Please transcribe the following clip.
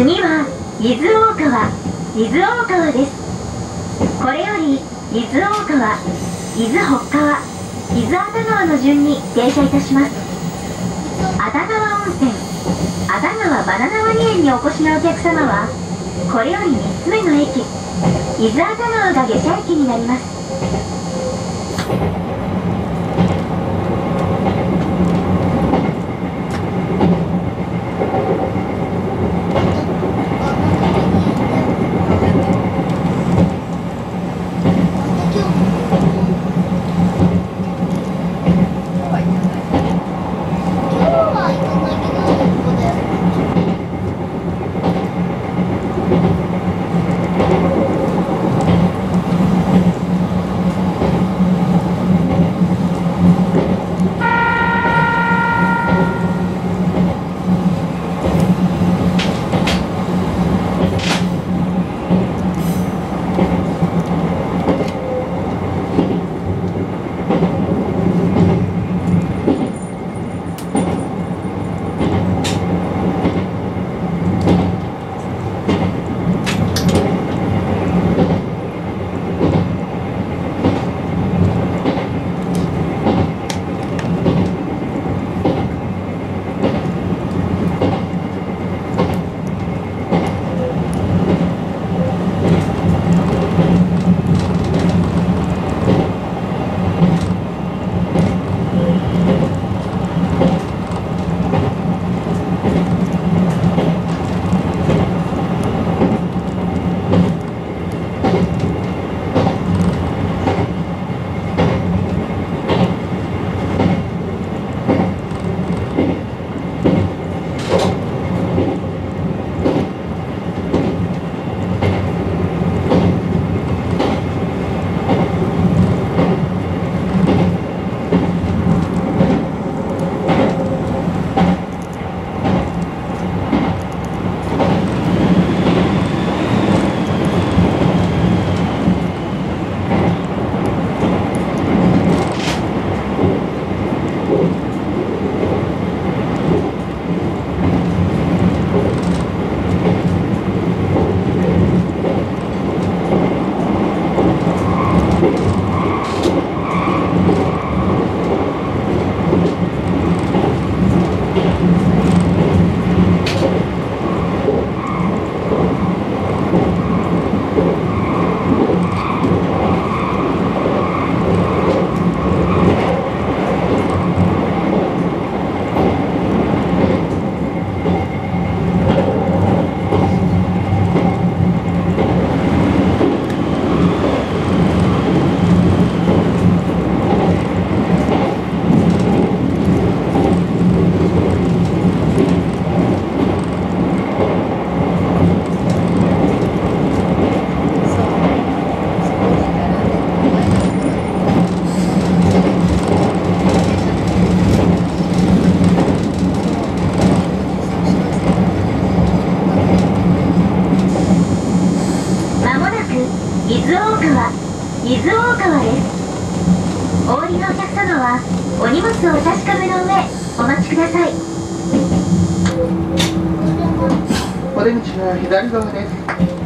次は伊豆大川。伊豆大川です。これより伊豆大川伊豆北川伊豆熱川の順に停車いたします。熱川温泉熱川バナナワニ園にお越しのお客様はこれより3つ目の駅伊豆熱川が下車駅になります。伊豆大川伊豆大川です。お降りのお客様はお荷物をお確かめの上お待ちください。お出口は左側です。